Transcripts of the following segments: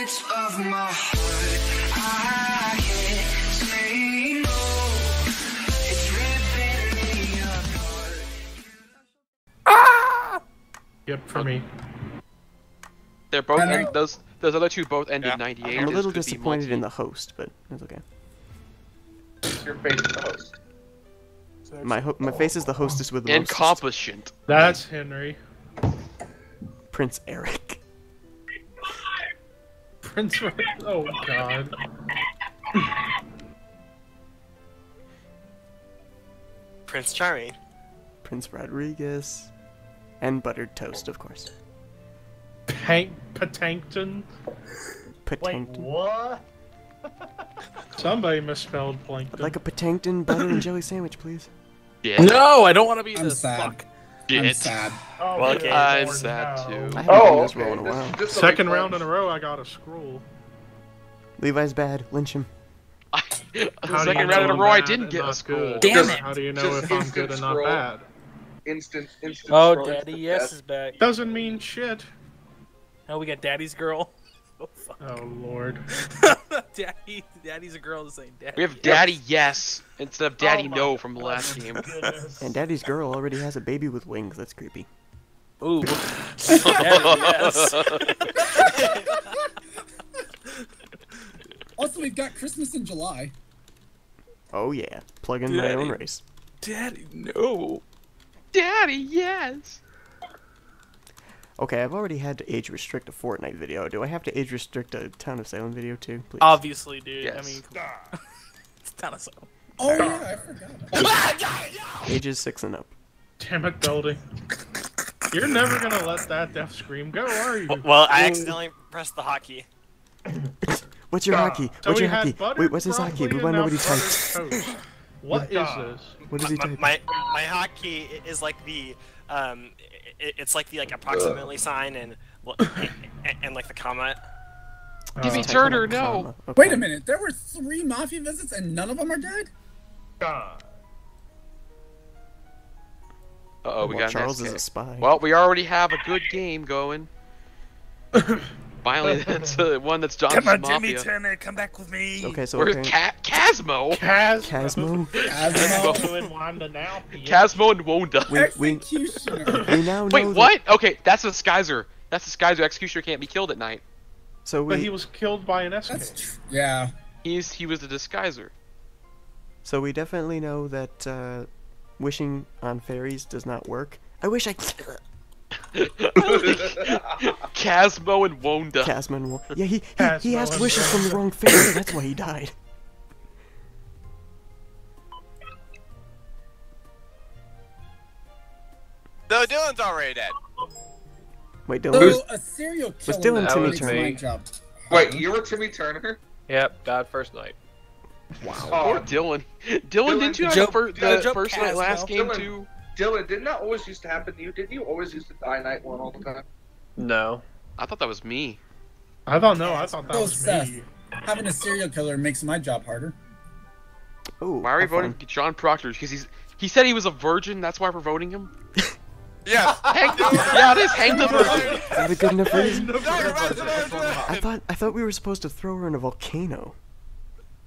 bullets of my heart. I can't say no. It's ripping me apart. Yep, for me. They're both Henry? end, those those other two both ended Yeah. 98. I'm a little disappointed in the host, but that's okay. Your face is the host. My ho- my face is the hostess with the most. incompetent. That's Henry. Prince Eric. Prince. Ro- Oh God. Prince Charming. Prince Rodriguez. And buttered toast, of course. Pank Patankton. Patankton. what? Somebody misspelled I'd plankton. like a Patankton butter and jelly sandwich, please. Yeah. No, I don't want to be I'm this. sad. Fuck. I'm Shit. sad. Oh, Well, okay. I'm lord, sad no. too. I haven't Oh, done this okay. role in a This- while. this will Second fun. round in a row, I got a scroll. Levi's bad. Lynch him. How do the you second round in a I'm row, I didn't get a not school. Damn Just- it. How do you know Just if I'm instant good and not bad? Instant, instant. Oh, scroll, Daddy, instant yes death. is back. Doesn't mean shit. Oh, we got Daddy's girl. Oh fuck. Oh lord. Daddy, Daddy's a girl the same. Daddy. We have Daddy Yes instead of Daddy Oh my No from the last game. Goodness. And Daddy's girl already has a baby with wings. That's creepy. Ooh. Daddy, yes. Also, we've got Christmas in July. Oh yeah. Plug in my own race. Daddy, no. Daddy Yes. Okay, I've already had to age restrict a Fortnite video. Do I have to age restrict a Town of Salem video too, please? Obviously, dude. I mean, come on. Ah. it's not a song. Oh yeah, I forgot. Ah, Ages six and up. Damn it, Goldie. You're never gonna let that death scream go, are you? Well, I accidentally pressed the hotkey. What's your ah. hockey? So What's we your had hockey? Wait, what's his hockey? broccoli We and want to know what he types. buttered. What is this? What does he My, type? my my hotkey is like the um, it, it's like the like approximately sign and well, and, and like the comma. Give me Uh, Type in a Turner, no. Okay. Wait a minute. There were three mafia visits and none of them are dead. God. Uh oh, we Well, got Charles is a spy. Well, we already have a good game going. Finally, that's uh, one that's John's Mafia. Turner, come back with me. okay, so we're Ca- Casmo? Kaz. Casmo. Asmo. and Wanda now. Casmo and Wonda. We, we, Executioner. we now know Wait, that- what? Okay, that's a Skizer. That's a Skizer. Executioner can't be killed at night. So But he was killed by an SK. Tr- yeah. He's he was a disguiser. so we definitely know that uh, wishing on fairies does not work. I wish I Casmo and Wonda. Casmo and Wa- Yeah, he he, he asked wishes from the wrong fairy. That's why he died. No, Dillon's already dead. Wait, Dillon. So oh, a serial killer Dillon makes Timmy my Turner? Wait, you were Timmy Turner? Yep, died first night. Wow. Oh, Dillon. Dillon, didn't you have Joe- the, fir- Joe- first night last game Dillon. too? Dillon, didn't that always used to happen to you? Didn't you always used to die night one all the time? No. I thought that was me. I don't know. I thought that Oh, was Seth. me. Having a serial killer makes my job harder. Ooh, Why are we voting fun. John Proctor? Because he's he said he was a virgin. That's why we're voting him. Yes. Hank, yeah, it is Hang the Virgin. Is that a good enough reason? I thought I thought we were supposed to throw her in a volcano.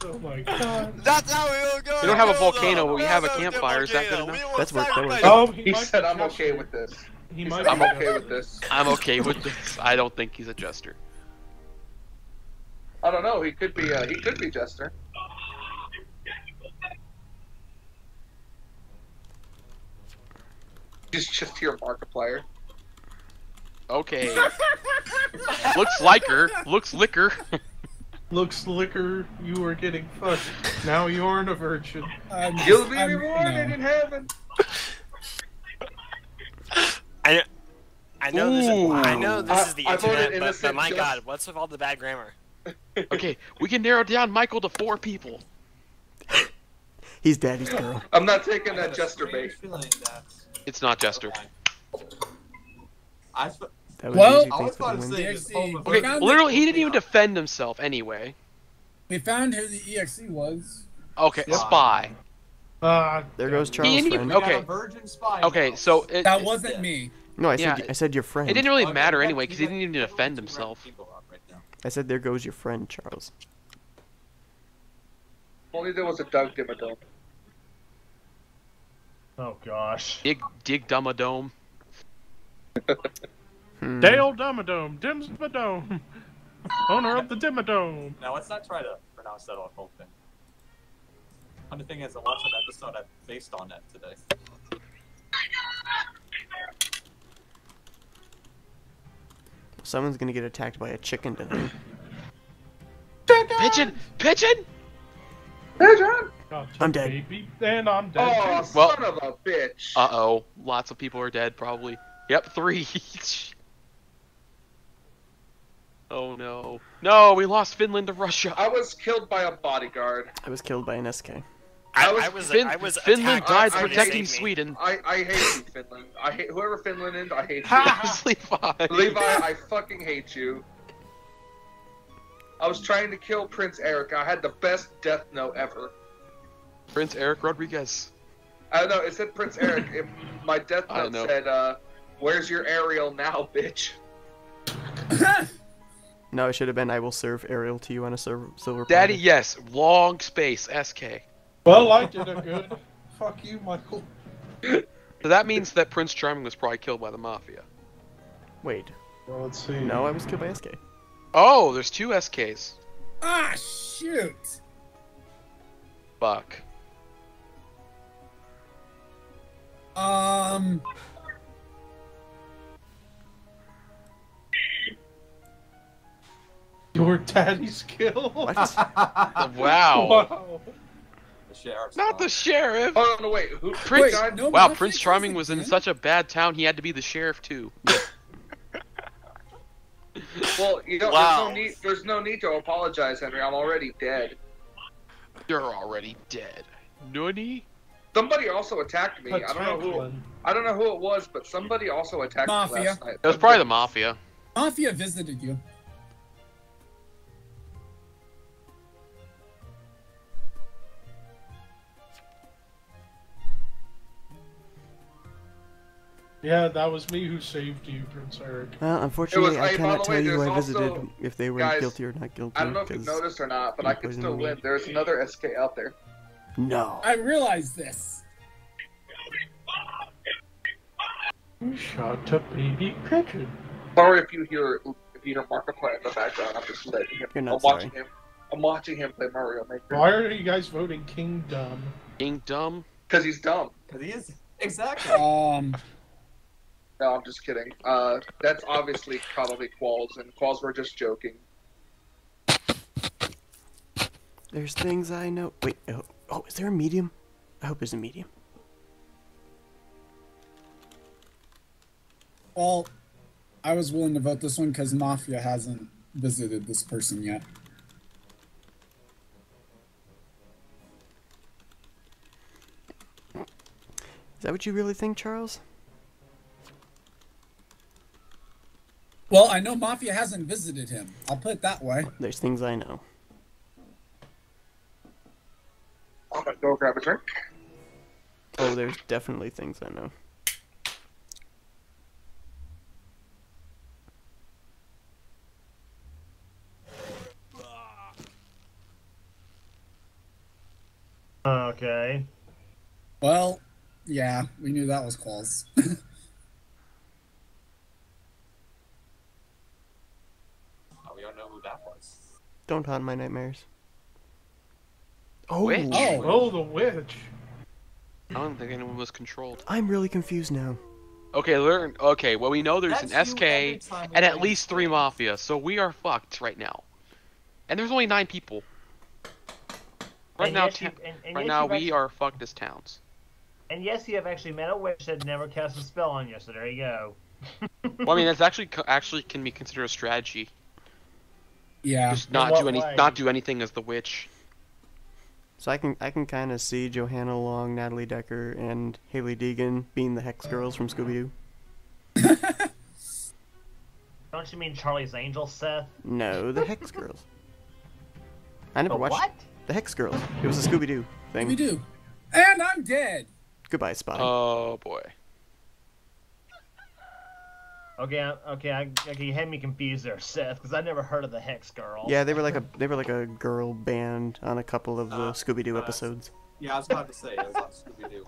Oh my god. how we will go. We don't have a volcano, but we have a campfire. Is that good enough? That's work- that works. Oh, He might said, "I'm okay with this." He He might said, "I'm okay with this." I'm okay with this. I don't think he's a jester. I don't know. He could be. Uh, he could be Jester. He's just your Markiplier. Okay. Looks like her. Looks liquor. Looks liquor, you are getting fucked. Now you aren't a virgin. I'm You'll be I'm- rewarded no. in heaven. I I know this. Is, I know this is the I- I internet, but, but my just- God, what's with all the bad grammar? Okay, we can narrow down Michael to four people. He's daddy's girl. I'm not taking that Jester bait. It's not Jester. I sp- That was Well, easy I was about to say DXC. just hold the We Okay, literally, he didn't even defend himself anyway. We found who the EXE was. Okay, Spy. spy. Uh, There goes Charles' didn't friend. even- Okay. virgin spy. Okay, now. so it, That it, wasn't me. No, I said Yeah. I said your friend. it didn't really Okay, matter anyway because he didn't even defend himself. right. I said there goes your friend, Charles. Only there was a Doug Dimmadome. Oh gosh. Dig, dig Dumadome. Hmm. Dale Dumadome, Dimsmadome, owner of the Dimmadome. Now let's not try to pronounce that whole thing. Funny thing is, I watched an episode that- based on that today. Someone's gonna get attacked by a chicken today. Pigeon! Pigeon! Hey, John! Gotcha, I'm dead. Baby. And I'm dead. Oh. Well- son of a bitch! Uh oh. Lots of people are dead, probably. Yep, three. oh no. No, we lost Finland to Russia. I was killed by a bodyguard. I was killed by an SK. I, I was- I was, Fin- I was Finland died protecting to. Sweden. I, I hate you, Finland. I hate whoever Finland is. I hate you. Levi. Levi, I fucking hate you. I was trying to kill Prince Eric. I had the best death note ever. Prince Eric Rodriguez. I don't know it said Prince Eric. It, my death note said, uh, "Where's your Ariel now, bitch?" No, it should have been I will serve Ariel to you on a silver, silver Daddy, platter. yes. Long space. SK. Well, I did a good. Fuck you, Michael. So that means that Prince Charming was probably killed by the Mafia. Wait. Well, let's see. No, I was killed by SK. Oh, there's two SKs. Ah, shoot. Fuck. Um, Your daddy's kill. What? Wow. wow. The sheriff's Not the sheriff. Oh no, wait. Who? Prince. died? no wow, Prince Charming was in again? such a bad town he had to be the sheriff too. Well, you know, Wow. there's no need. There's no need to apologize, Henry. I'm already dead. You're already dead. Nani? Somebody also attacked me. I don't know who. Patanklin. I don't know who it was, but somebody also attacked me Mafia. last night. It was probably the Mafia. Mafia visited you. Yeah, that was me who saved you, Prince Eric. Well, unfortunately, It was- I hey, by cannot the tell way, you who I visited also- if they were guys, guilty or not guilty. I don't know if you've 'cause- noticed or not, but I can still me. win. There's another SK out there. No. I realize this. You shot a baby pigeon. Sorry if you hear if you hear Markiplier in the background. I'm just letting him. You're not I'm watching sorry. him. I'm watching him play Mario Maker Why are you guys voting King Dumb? King Dumb. because he's dumb. Because he is exactly. Um, No, I'm just kidding. Uh, that's obviously probably Qualls, and Qualls were just joking. There's things I know. Wait. Oh, oh, is there a medium? I hope there's a medium. well, I was willing to vote this one because Mafia hasn't visited this person yet. Is that what you really think, Charles? Well, I know Mafia hasn't visited him. I'll put it that way. There's things I know. I'm gonna go grab a drink. Oh, there's definitely things I know. Okay. Well, yeah, we knew that was Qualls. Oh, we don't know who that was. Don't haunt my nightmares. Oh, Witch? Oh. Oh, the witch. I don't think anyone was controlled. I'm really confused now. Okay, learn. Okay, well we know there's That's an SK every time we and at least three. Mafia, so we are fucked right now. And there's only nine people. Right And now, yes, you- and- and right yes, now we actually- are fucked as towns. And yes, you have actually met a witch that never cast a spell on you, so there you go. Well, I mean that's actually actually can be considered a strategy. Yeah. Just not do any way? not do anything as the witch. So I can I can kind of see Johanna Long, Natalie Decker, and Hailie Deegan being the Hex Girls from Scooby Doo. Don't you mean Charlie's Angel, Seth? No, the Hex Girls. I never The watched what? the Hex Girls. It was a Scooby Doo thing. Scooby Doo, And I'm dead. Goodbye, Spy. Oh boy. Okay, I- okay, I, okay, you had me confused there, Seth, because I never heard of the Hex Girls. Yeah, they were like a they were like a girl band on a couple of the Uh, Scooby Doo uh, episodes. Yeah, I was about to say it was on Scooby Doo.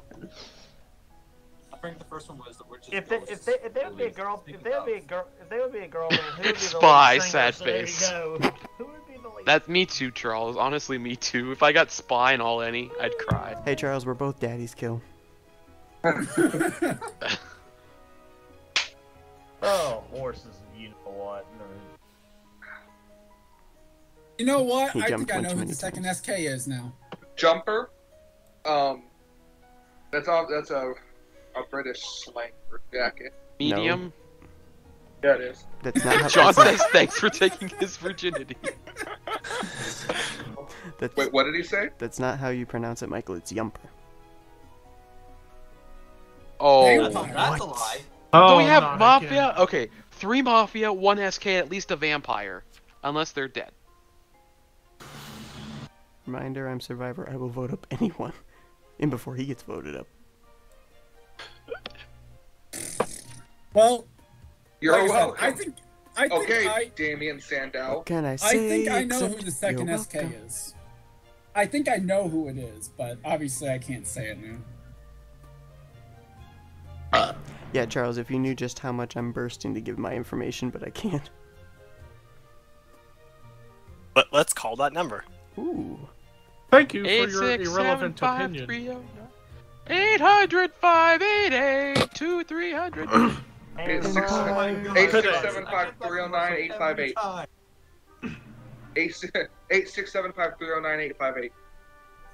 I think the first one was the Witch's If they, if they, if they would be a girl, if they would be a girl, if they would be a girl, then who would be the Spy, sad So there you face. go. Who would be the lead? That's me too, Charles. Honestly, me too. If I got Spy and all any, I'd cry. Hey Charles, we're both daddy's kill. Oh, horses, you know what? No. You know what? He I think I know who the second times. SK is now. Jumper. Um, that's all. That's a a British slang for jacket. Medium. Yeah, it is. That's not how. John says thanks for taking his virginity. that's, Wait, what did he say? that's not how you pronounce it, Michael. It's Yumper. Oh. That's, a, that's a lie. Oh, Do we have not Mafia? again. Okay, three Mafia, one SK, at least a vampire. Unless they're dead. Reminder: I'm Survivor. I will vote up anyone, and before he gets voted up. Well, You're like I, said, welcome. I think. I think okay, I, Damien Sandow. What can I I think I know who the second SK welcome? is. I think I know who it is, but obviously I can't say it now. Yeah, Charles. If you knew just how much I'm bursting to give my information, but I can't. Let, let's call that number. Ooh. Thank you for Eight your six seven irrelevant five opinion. three oh nine. Eight hundred five eight eight two three hundred. Eight And, six Oh my God. eight six Could- seven five three zero nine eight five eight. Eight six eight six seven five three zero nine eight five eight.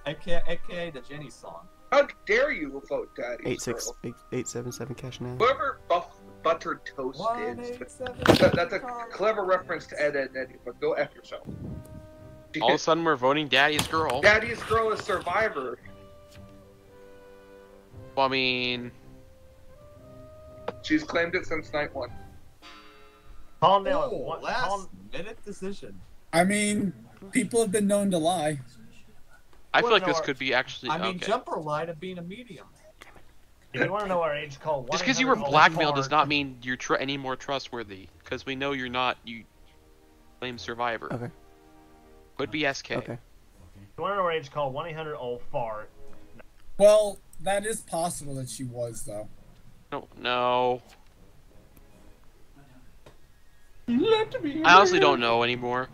AKA, AKA the Jenny song. How dare you vote Daddy's Eight six Girl? eight eight seven seven cash now. Whoever buff, buttered toast One, is. eight, seven, That, that's a clever reference to Ed, Ed, and Eddie, but go F yourself. All of a sudden, we're voting Daddy's girl. Daddy's Girl is Survivor. Well, I mean, She's claimed it since night one. calm down. Oh, One- last calm- minute decision. I mean, people have been known to lie. I feel like this our- could be actually I mean, okay. Jumper lied of being a medium. If you want to know our age, call Just because you were blackmailed does not mean you're tr- any more trustworthy. Because we know you're not. You claim Survivor. Okay. Could be SK. Okay. If you want to know our age, call 1 800 old fart. Well, that is possible that she was, though. No, no. Let me I honestly don't know anymore.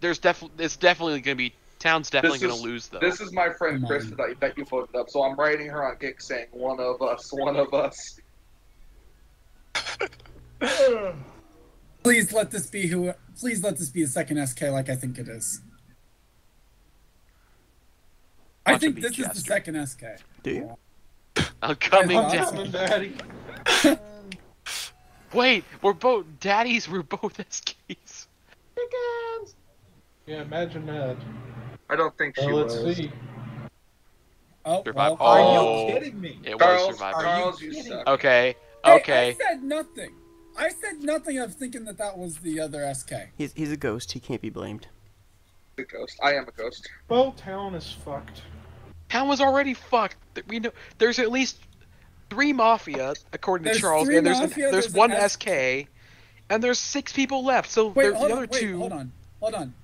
There's definitely it's definitely gonna be town's definitely gonna lose though. This is my friend Come Chris on. that, that you voted up, so I'm writing her on Gig saying, one of us, one of us. Please let this be who. Please let this be the second SK, like I think it is. I think be this is the second SK. Do you? I'm coming I down. thought Daddy. Wait, we're both daddies. We're both SKs. Yeah, imagine that. I don't think she Well, was. let's see. Oh, Survive- well, Are Oh. you kidding me? It was Charles, Survivor. Charles, you kidding suck. Okay. Hey, Okay. I said nothing. I said nothing of thinking that that was the other SK. He's he's a ghost. He can't be blamed. The ghost. I am a ghost. Well, town is fucked. Town was already fucked. We know there's at least three mafia according There's to Charles, and there's Mafia, an, there's, there's one an S- SK, and there's six people left. So Wait, there- hold the on, other wait, two. hold on, hold on.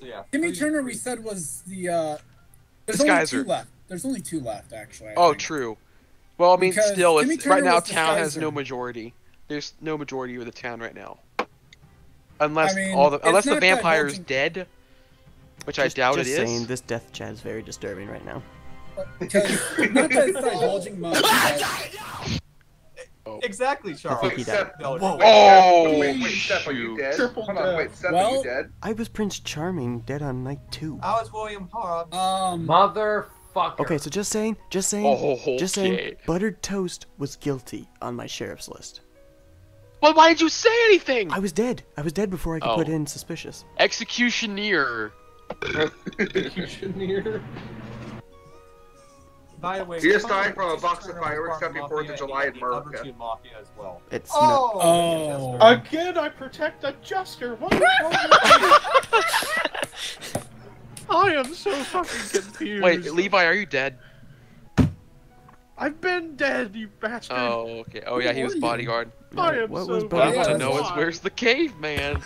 So yeah. Timmy Turner, we said was the. uh There's This only two left. There's only two left, actually. I Oh, think. true. Well, I mean, Because still, it's, right now town has no majority. There's no majority of the town right now, unless I mean, all the unless the vampire is dead, which Just, I doubt just it is. saying, this death chat is very disturbing right now. Because not that it's divulging much. but- Exactly, Charles. think he died. Steph, No, wait, Oh, Steph, wait, wait, Steph, are you dead? Triple Hold on, death. wait, Steph, are you dead? I was Prince Charming, dead on night two. I was William Hobbs. Um, Motherfucker. Okay, so just saying, just saying, Oh, just saying, Buttered Toast was guilty on my sheriff's list. Well, why did you say anything? I was dead. I was dead before I could Oh. put in suspicious. Executioner. Executioner. By the way, You just Turner- died from a box of fireworks was part happy 4th of July in America. Mafia as well. It's Oh, Oh. Again, I protect the jester. What is wrong with? I am so fucking confused. Wait, Levi, are you dead? I've been dead, you bastard. Oh, okay. Oh yeah, he was bodyguard. I am what so was What I Buddy want to know is where's the caveman?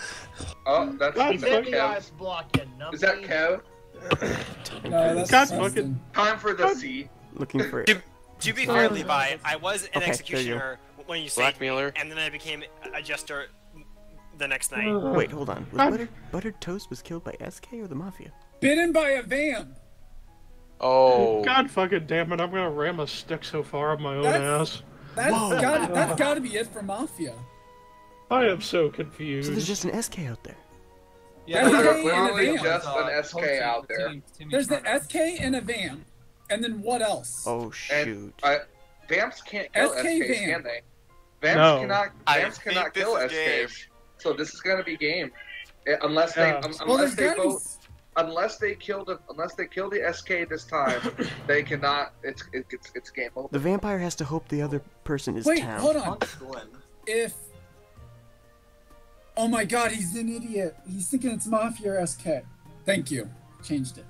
Oh, that's, God is that in the Kev? block, you Is that. Kev? No, that's God fucking- Time for the C. Looking for To, to be fair, Levi, I was an Okay, there you executioner when you saved me, Blackmailer. and then I became a jester the next night. Uh, Wait, hold on. Was God. Buttered Toast was killed by SK or the Mafia? Bitten by a vamp. Oh. God fucking damn it! I'm gonna ram a stick so far up my own That's- ass. That's got that's got to be it for Mafia. I am so confused. So confused. there's just an SK out there. Yeah, There's There a are K and a literally just an SK out there. There's the SK and a vamp, and then what else? Oh And shoot. Vamps can't kill SK SKs, Vamp. can they? Vamps No. cannot. Vamps think cannot kill is game. So this is gonna be game, eh, unless they Yeah. un- well, unless there's they got to vote unless they kill the unless they kill the SK this time, they cannot. It's it, it's it's game over. The vampire has to hope the other person is Wait, town. hold on. If. Oh my God, he's an idiot. He's thinking it's Mafia or SK. Thank you. Changed it.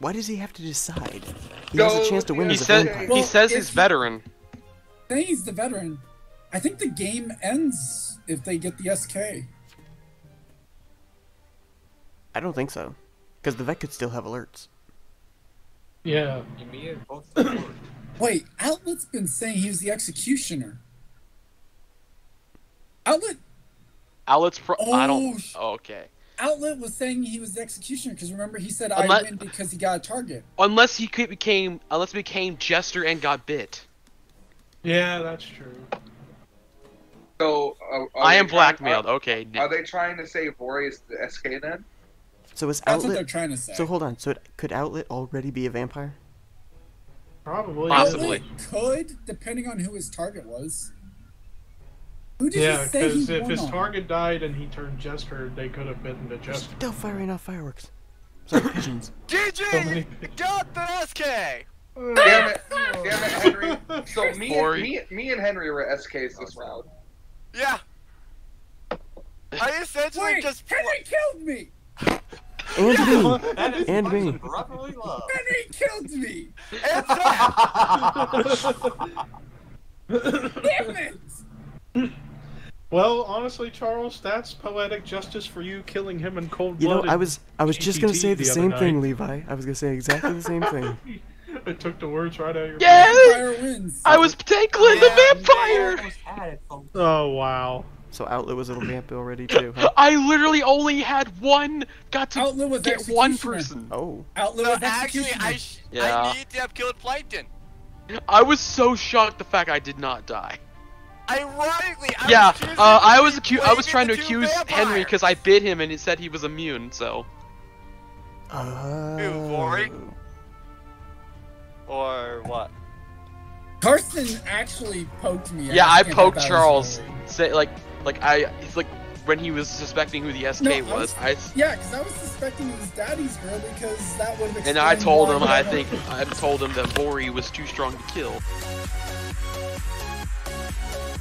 Why does he have to decide? He has a chance to win He as a says vampire. he says he's he- veteran. Saying he's the veteran. I think the game ends if they get the SK. I don't think so. Because the vet could still have alerts. yeah. You me and. Wait, Outlet's been saying he was the executioner. Outlet Outlet's pro. I Oh, don't. Oh, okay. Outlet was saying he was the executioner because remember he said Unless- I win because he got a target. Unless he became unless he became Jester and got bit. Yeah, that's true. So uh, I am trying- blackmailed. Are, Okay. are they trying to say Vori is the SK then? So is That's what they're Outlet. trying to say. So hold on. So it, could Outlet already be a vampire? Probably. Possibly. Outlet could, depending on who his target was. Who did Yeah, he say he because if his on? target died and he turned Jester, they could have bitten the They're Jester. still firing off fireworks. Sorry, pigeons. GG! Got the SK! Uh, damn it! Damn it, Henry. So me, Vori. me, me and Henry were SKs this round. Yeah. I essentially Wait, just. Henry killed me! And me. And much me. brotherly. Henry killed me! And so, Damn it! Well, honestly, Charles, that's poetic justice for you killing him in cold blood. You know, I was I was just gonna say the, the same thing. Levi. I was gonna say exactly the same thing. I took the words right out of your Yeah. Vampire wins. I was Tanklin the vampire. Almost had it, folks. Oh wow. So Outlet was a little vamp already too, huh? I literally only had one. Got to Outlet was get one person. Oh. Outlet so was actually. I, sh- Yeah. I need to have killed Plankton. I was so shocked the fact I did not die. Ironically, I yeah, was uh, I was between acu- I was trying to and the two accuse Henry because I bit him and he said he was immune. So Oh. Rory? Or what? Karson actually poked me. yeah, I can't poked bet that was Charles. Say like like I it's like when he was suspecting who the SK No, I was. was- I Yeah, because I was suspecting it was Daddy's girl because that would have and I told him I think I told him that Vori was too strong to kill. We'll